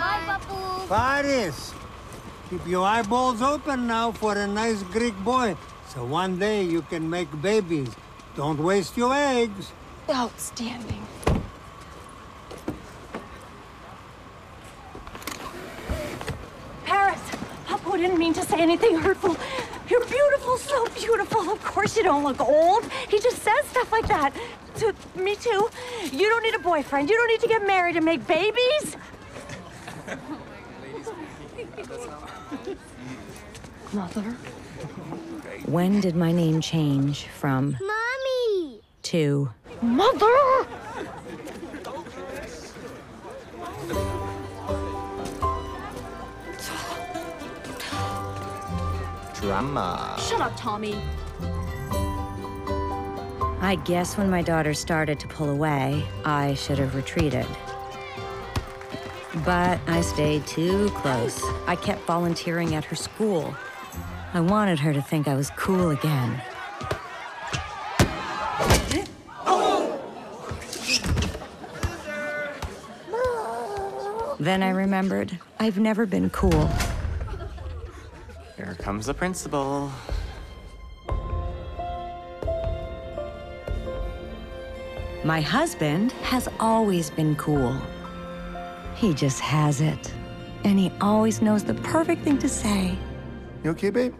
Bye, Papu. Paris, keep your eyeballs open now for a nice Greek boy. So one day you can make babies. Don't waste your eggs. Outstanding. Paris, Papu didn't mean to say anything hurtful. You're beautiful, so beautiful. Of course you don't look old. He just says stuff like that. To me too. You don't need a boyfriend. You don't need to get married and make babies. Mother. When did my name change from Mommy. to Mother! Drama. Shut up, Tommy. I guess when my daughter started to pull away, I should have retreated. But I stayed too close. I kept volunteering at her school. I wanted her to think I was cool again. Then I remembered I've never been cool. Here comes the principal. My husband has always been cool. He just has it. And he always knows the perfect thing to say. You okay, babe?